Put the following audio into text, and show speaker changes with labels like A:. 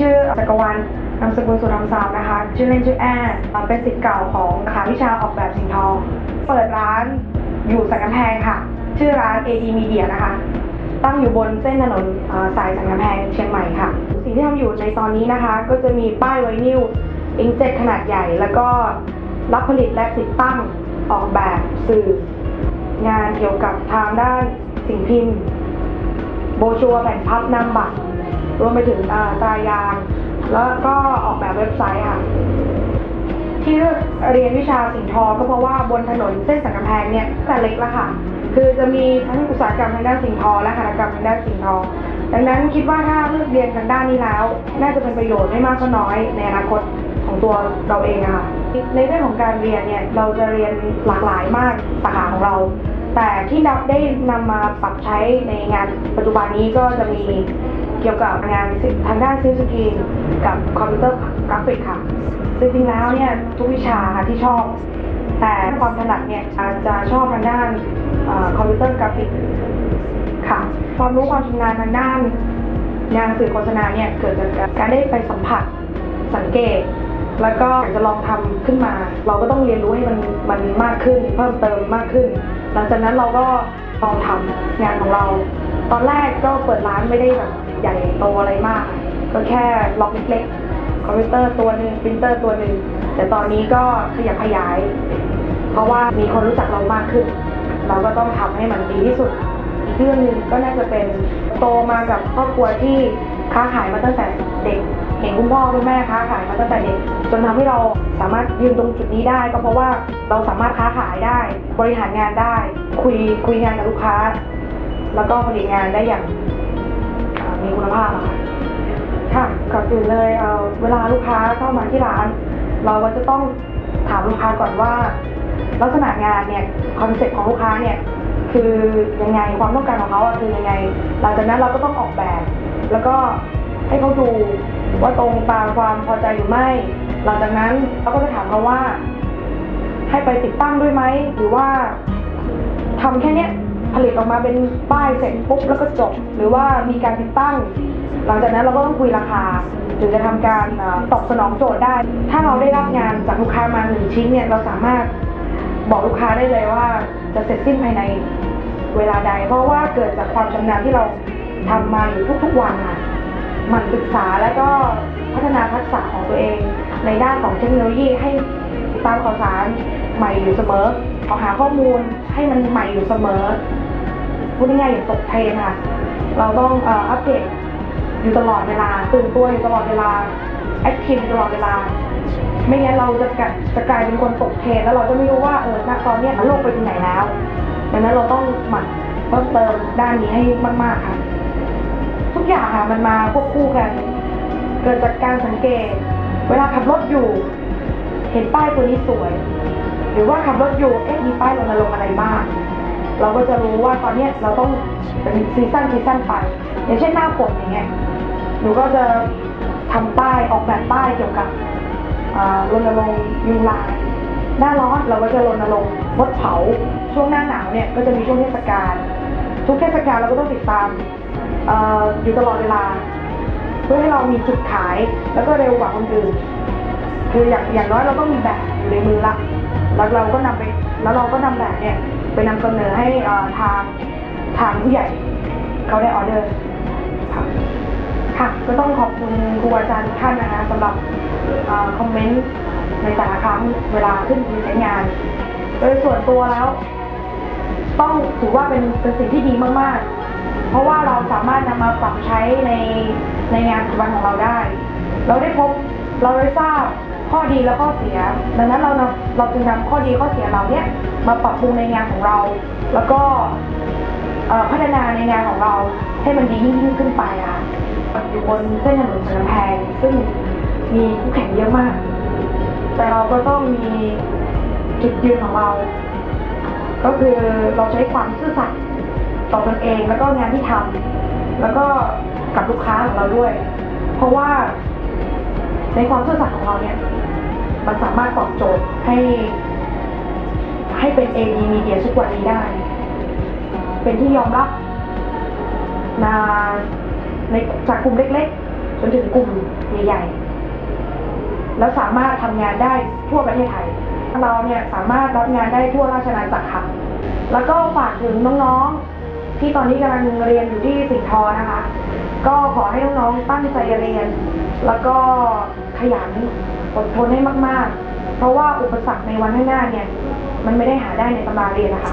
A: ชื่อจักรวาลนามสกุลสุรำซาวนะคะ ชื่อเล่นชื่อแอนเอ่อเป็นศิษย์เก่าของสาขาวิชาออกแบบสิ่งทอง เปิดร้านอยู่สันกำแพงค่ะ ชื่อร้าน AD Media นะคะ ตั้งอยู่บนเส้นถนนสายสันกำแพงเชียงใหม่ค่ะ สิ่งที่ทำอยู่ในตอนนี้นะคะ ก็จะมีป้ายไวนิลอิงเจ็ตขนาดใหญ่ แล้วก็รับผลิตและติดตั้งออกแบบสื่อ งานเกี่ยวกับทางด้านสิ่งพิมพ์ โบชัวแผ่นพับนำบัตร รวมไปถึงอ่าตายาง แล้วก็ออกแบบเว็บไซต์ค่ะ ที่เลือกเรียนวิชาสิ่งทอ ก็เพราะว่าบนถนนเส้นสันกำแพงเนี่ยแต่เล็กล้วค่ะ คือจะมีทั้งอุตสาหกรรมทางด้านสิ่งทอ และหัตถกรรมทางด้านสิ่งทอ ดังนั้นคิดว่าถ้าเลือกเรียนทางด้านนี้แล้ว น่าจะเป็นประโยชน์ไม่มากก็น้อยในอนาคตของตัวเราเองอะค่ะในเรื่องของการเรียนเนี่ยเราจะเรียนหลากหลายมากสาขาของเรา แต่ที่เราได้นำมาปรับใช้ในงานปัจจุบันนี้ก็จะมี เกี่ยวกับงานทางด้านซิลค์สกรีนกับคอมพิวเตอร์กราฟิกค่ะจริงๆแล้วเนี่ยทุกวิชาค่ะที่ชอบ แต่ความถนัดเนี่ยอาจจะชอบทางด้านคอมพิวเตอร์กราฟิกค่ะความรู้ความชำนาญทางด้านงานสื่อโฆษณาเนี่ยเกิดจากการได้ไปสัมผัสสังเกต แล้วก็อยากจะลองทำขึ้นมา เราก็ต้องเรียนรู้ให้มันมันมากขึ้น เพิ่มเติมมากขึ้น หลังจากนั้นเราก็ลองทำงานของเรา ตอนแรกก็เปิดร้านไม่ได้แบบ ใหญ่โตอะไรมาก ก็แค่ล็อกเล็กๆคอมพิวเตอร์ตัวหนึ่งปรินเตอร์ตัวหนึ่งแต่ตอนนี้ก็ขยับขยาย เพราะว่ามีคนรู้จักเรามากขึ้น เราก็ต้องทำให้มันดีที่สุด อีกเรื่องหนึ่งก็น่าจะเป็นโตมากับครอบครัวที่ค้าขายมาตั้งแต่เด็กเห็นคุณพ่อคุณแม่ค้าขายมาตั้งแต่เด็กจนทำให้เราสามารถยืนตรงจุดนี้ได้ ก็เพราะว่าเราสามารถค้าขายได้ บริหารงานได้ คุยคุยงานกับลูกค้า แล้วก็ผลิตงานได้อย่าง มีคุณภาพค่ะก่อนอื่นเลยเอ่อเวลาลูกค้าเข้ามาที่ร้าน เราก็จะต้องถามลูกค้าก่อนว่า ลักษณะงานเนี่ยคอนเซ็ปต์ของลูกค้าเนี่ยคือยังไงความต้องการของเขาคือยังไง หลังจากนั้นเราก็ต้องออกแบบ แล้วก็ให้เขาดูว่าตรงตามความพอใจหรือไม่ หลังจากนั้นเราก็จะถามเขาว่า ให้ไปติดตั้งด้วยไหมหรือว่าทำแค่เนี้ย ผลิตออกมาเป็นป้ายเสร็จปุ๊บแล้วก็จบ หรือว่ามีการติดตั้ง หลังจากนั้นเราก็ต้องคุยราคาถึงจะทำการตอบสนองโจทย์ได้ ถ้าเราได้รับงานจากลูกค้ามาหนึ่งชิ้นเนี่ยเราสามารถบอกลูกค้าได้เลยว่าจะเสร็จสิ้นภายในเวลาใด เพราะว่าเกิดจากความชำนาญที่เราทำมาอยู่ทุกๆวันค่ะหมันศึกษาแล้วก็พัฒนาทักษะของตัวเอง ในด้านของเทคโนโลยีให้ตามข่าวสารใหม่อยู่เสมอ ออกหาข้อมูลให้มันใหม่อยู่เสมอพูดง่ายๆอย่างตกเทรนค่ะ เราต้องอ,อัปเดตอยู่ตลอดเวลาตื่นตัวอยู่ตลอดเวลาแอคทีฟตลอดเวลา ไม่งั้นเราจะกลายจะกลายเป็นคนตกเทรนด์แล้วเราจะไม่รู้ว่าเออณตอนนี้โลกไปถึงไหนแล้วดังนั้นเราต้องหมั่นเพิ่มเติมด้านนี้ให้มาก ๆค่ะ ทุกอย่างค่ะมันมาควบคู่กัน เกิดจากการสังเกต เวลาขับรถอยู่ เห็นป้ายตัวนี้สวย รถอยู่เอ๊ะมีป้ายรณรงค์อะไรบ้าง เราก็จะรู้ว่าตอนนี้เราต้องเป็น season season ไป อย่างเช่นหน้าฝนอย่างเงี้ยหนูก็จะทำป้ายออกแบบป้ายเกี่ยวกับรณรงค์ยุงลายหน้าร้อนเราก็จะรณรงค์งดเผา ช่วงหน้าหนาวเนี่ยก็จะมีช่วงเทศกาลทุกเทศกาลเราก็ต้องติดตามออยู่ตลอดเวลา เพื่อให้เรามีจุดขายแล้วก็เร็วกว่าคนอื่นคืออย่างอย่างน้อยเราต้องมีแบบอยู่ในมือละ แล้วเราก็นำไปแล้วเราก็นำแบบเนี่ยไปนำเสนอให้เอ่อทางทางผู้ใหญ่เขาได้ออเดอร์ค่ะค่ะก็ต้องขอบคุณครูอาจารย์ทุกท่านนะคะสำหรับเออคอมเมนต์ในแต่ละครั้งเวลาขึ้นใช้งาน โดยส่วนตัวแล้ว ต้องถือว่าเป็นเป็นสิ่งที่ดีมาก ๆ เพราะว่าเราสามารถนำมาปรับใช้ในในงานปัจจุบันของเราได้ เราได้พบเราได้ทราบ ข้อดีและข้อเสีย ดังนั้นเราเราจึงนำข้อดีข้อเสียเราเนี่ยมาปรับปรุงในงานของเรา แล้วก็พัฒนาในงานของเราให้มันดียิ่งยิ่งขึ้นไปอะอยู่บนเส้นถนนสันกำแพงซึ่งมีคู่แข่งเยอะมาก แต่เราก็ต้องมีจุดยืนของเรา ก็คือเราใช้ความซื่อสัตย์ต่อตนเองแล้วก็งานที่ทำแล้วก็กับลูกค้าของเราด้วย เพราะว่า ในความซื่อสัตย์ของเราเนี่ยมันสามารถตอบโจทย์ให้ ให้เป็น AD Media ทุกวันนี้ได้ เป็นที่ยอมรับนาในจากกลุ่มเล็กๆ จนถึงกลุ่มใหญ่ๆ แล้วสามารถทำงานได้ทั่วประเทศไทย เราเนี่ยสามารถรับงานได้ทั่วราชอาณาจักรค่ะ แล้วก็ฝากถึงน้องๆ ที่ตอนนี้กำลังเรียนอยู่ที่สิงห์ทอนะคะ ก็ขอให้น้องๆตั้งใจเรียน แล้วก็ขยันอดทนให้มาก ๆ เพราะว่าอุปสรรคในวันข้างหน้าเนี่ย มันไม่ได้หาได้ในตำราเรียนนะคะ